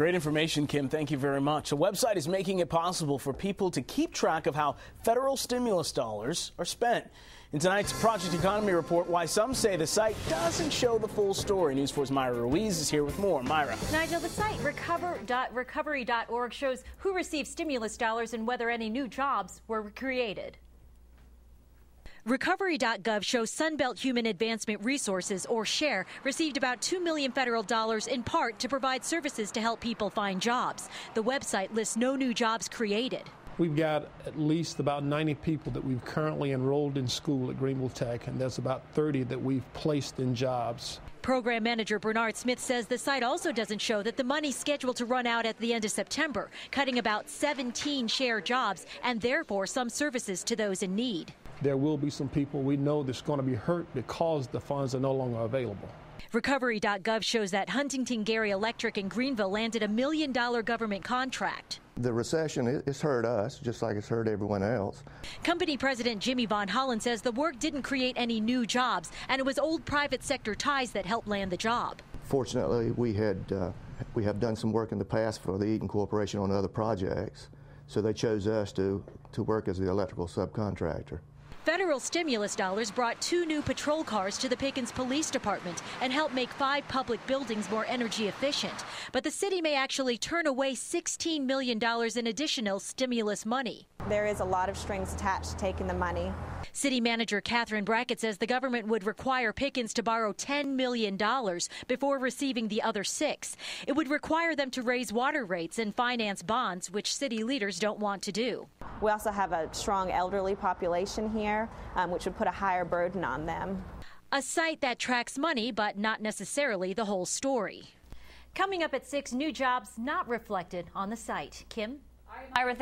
Great information, Kim. Thank you very much. A website is making it possible for people to keep track of how federal stimulus dollars are spent. In tonight's Project Economy report, why some say the site doesn't show the full story. News 4's Myra Ruiz is here with more. Myra. Nigel, the site recover.recovery.org shows who received stimulus dollars and whether any new jobs were created. Recovery.gov shows Sunbelt Human Advancement Resources, or SHARE, received about 2 million federal dollars in part to provide services to help people find jobs. The website lists no new jobs created. We've got at least about 90 people that we've currently enrolled in school at Greenville Tech, and there's about 30 that we've placed in jobs. Program manager Bernard Smith says the site also doesn't show that the money's scheduled to run out at the end of September, cutting about 17 SHARE jobs and therefore some services to those in need there will be some people we know that's going to be hurt because the funds are no longer available. Recovery.gov shows that Huntington Gary Electric in Greenville landed a million dollar government contract. The recession has hurt us just like it's hurt everyone else. Company president Jimmy Von Hollen says the work didn't create any new jobs and it was old private sector ties that helped land the job. Fortunately, we had uh, we have done some work in the past for the Eaton Corporation on other projects, so they chose us to to work as the electrical subcontractor. Federal stimulus dollars brought two new patrol cars to the Pickens Police Department and helped make five public buildings more energy efficient. But the city may actually turn away $16 million in additional stimulus money. There is a lot of strings attached to taking the money. City Manager Catherine Brackett says the government would require Pickens to borrow $10 million before receiving the other six. It would require them to raise water rates and finance bonds, which city leaders don't want to do. We also have a strong elderly population here, um, which would put a higher burden on them. A site that tracks money, but not necessarily the whole story. Coming up at 6, new jobs not reflected on the site. Kim? Ira,